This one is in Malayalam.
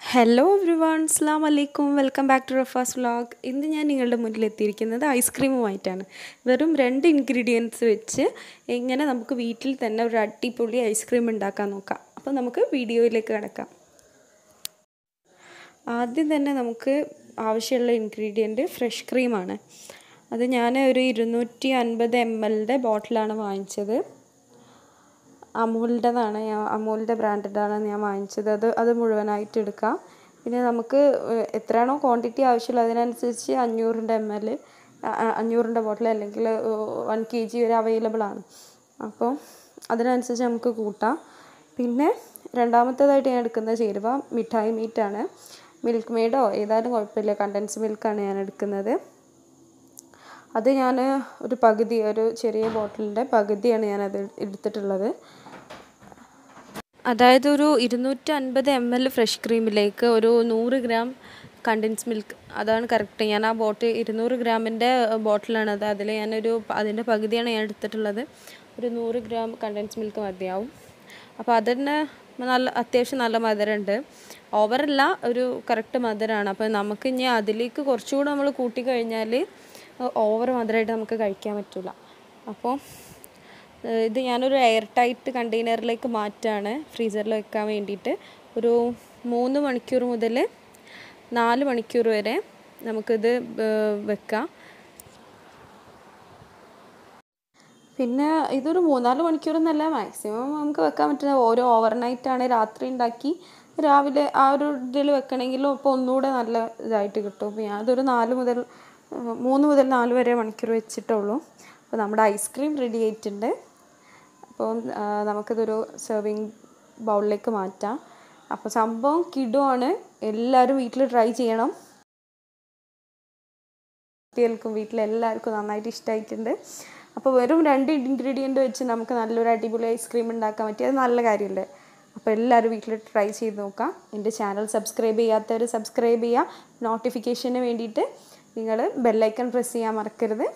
ഹലോ എവ്രി വൺ അസ്ലാം വലൈക്കും welcome back to Rafa's vlog ഇന്ന് ഞാൻ നിങ്ങളുടെ മുന്നിൽ എത്തിയിരിക്കുന്നത് ഐസ്ക്രീമുമായിട്ടാണ്. വെറും രണ്ട് ഇൻഗ്രീഡിയൻസ് വെച്ച് എങ്ങനെ നമുക്ക് വീട്ടിൽ തന്നെ ഒരു അടിപൊളി ഐസ്ക്രീം ഉണ്ടാക്കാൻ നോക്കാം. അപ്പോൾ നമുക്ക് വീഡിയോയിലേക്ക് കിടക്കാം. ആദ്യം തന്നെ നമുക്ക് ആവശ്യമുള്ള ഇൻഗ്രീഡിയന്റ് ഫ്രഷ് ക്രീമാണ് അത് ഞാൻ ഒരു ഇരുന്നൂറ്റി അൻപത് എം എല്ലിന്റെ ബോട്ടിലാണ് വാങ്ങിച്ചത്. അമൂലിന്റെതാണ് ഞാൻ അമൂലിന്റെ ബ്രാൻഡഡാണ് ഞാൻ വാങ്ങിച്ചത്. അത് അത് മുഴുവനായിട്ട് എടുക്കാം. പിന്നെ നമുക്ക് എത്രയാണോ ക്വാണ്ടിറ്റി ആവശ്യമുള്ളത് അതിനനുസരിച്ച് അഞ്ഞൂറിന്റെ എം എൽ അഞ്ഞൂറിന്റെ ബോട്ടിൽ അല്ലെങ്കിൽ വൺ കെ ജി വരെ അവൈലബിൾ ആണ്. അപ്പോൾ അതിനനുസരിച്ച് നമുക്ക് കൂട്ടാം. പിന്നെ രണ്ടാമത്തേതായിട്ട് ഞാൻ എടുക്കുന്ന ചേരുവ മിഠായി മീറ്റാണ്. മിൽക്ക് മെയ്ഡോ ഏതായാലും കുഴപ്പമില്ല. കണ്ടൻസ് മിൽക്കാണ് ഞാൻ എടുക്കുന്നത്. അത് ഞാൻ ഒരു പകുതി ഒരു ചെറിയ ബോട്ടിലിന്റെ പകുതിയാണ് ഞാൻ അത് എടുത്തിട്ടുള്ളത്. അതായത് ഒരു ഇരുന്നൂറ്റി അൻപത് എം എൽ ഫ്രഷ് ക്രീമിലേക്ക് ഒരു നൂറ് ഗ്രാം കണ്ടൻസ് മിൽക്ക്. അതാണ് കറക്റ്റ്. ഞാൻ ആ ബോട്ടിൽ ഇരുന്നൂറ് ഗ്രാമിന്റെ ബോട്ടിലാണ് അത്. അതിൽ ഞാനൊരു അതിന്റെ പകുതിയാണ് ഞാൻ എടുത്തിട്ടുള്ളത്. ഒരു നൂറ് ഗ്രാം കണ്ടൻസ് മിൽക്ക് മതിയാവും. അപ്പോൾ അതിന് നല്ല അത്യാവശ്യം നല്ല മധുരമുണ്ട്. ഓവറല്ല ഒരു കറക്റ്റ് മധുരമാണ്. അപ്പോൾ നമുക്ക് ഇനി അതിലേക്ക് കുറച്ചുകൂടെ നമ്മൾ കൂട്ടി കഴിഞ്ഞാൽ ഓവർ മധുരമായിട്ട് നമുക്ക് കഴിക്കാൻ പറ്റില്ല അപ്പോൾ ഇത് ഞാനൊരു എയർ ടൈറ്റ് കണ്ടെയ്നറിലേക്ക് മാറ്റാണ്. ഫ്രീസറിൽ വെക്കാൻ വേണ്ടിയിട്ട്. ഒരു മൂന്ന് മണിക്കൂർ മുതൽ നാല് മണിക്കൂർ വരെ നമുക്കിത് വെക്കാം. പിന്നെ ഇതൊരു മൂന്നാൽ മണിക്കൂറൊന്നല്ല മാക്സിമം നമുക്ക് വെക്കാൻ പറ്റുന്ന ഓരോ ഓവർ നൈറ്റാണ് രാത്രി ഉണ്ടാക്കി. രാവിലെ ആ ഒരു ഇതിൽ വെക്കണമെങ്കിലും ഇപ്പോൾ ഒന്നുകൂടെ നല്ല ഇതായിട്ട് കിട്ടും. അപ്പോൾ ഞാനതൊരു നാല് മുതൽ മൂന്ന് മുതൽ നാല് വരെ മണിക്കൂർ വെച്ചിട്ടുള്ളൂ. അപ്പോൾ നമ്മുടെ ഐസ്ക്രീം റെഡി ആയിട്ടുണ്ട്. അപ്പോൾ നമുക്കിതൊരു സെർവിങ് ബൗളിലേക്ക് മാറ്റാം. അപ്പോൾ സംഭവം കിടുവാണ്. എല്ലാവരും വീട്ടിൽ ട്രൈ ചെയ്യണം. കുട്ടികൾക്കും വീട്ടിലെല്ലാവർക്കും നന്നായിട്ട് ഇഷ്ടമായിട്ടുണ്ട് അപ്പോൾ വെറും രണ്ട് ഇൻഗ്രീഡിയന്റ് വെച്ച് നമുക്ക് നല്ലൊരു അടിപൊളി ഐസ്ക്രീം ഉണ്ടാക്കാൻ പറ്റിയത് നല്ല കാര്യമല്ലേ അപ്പോൾ എല്ലാവരും വീട്ടിൽ ട്രൈ ചെയ്ത് നോക്കാം. എന്റെ ചാനൽ സബ്സ്ക്രൈബ് ചെയ്യാത്തവർ സബ്സ്ക്രൈബ് ചെയ്യുക. നോട്ടിഫിക്കേഷന് വേണ്ടിയിട്ട് നിങ്ങൾ ബെല്ലൈക്കൺ പ്രസ് ചെയ്യാൻ മറക്കരുത്.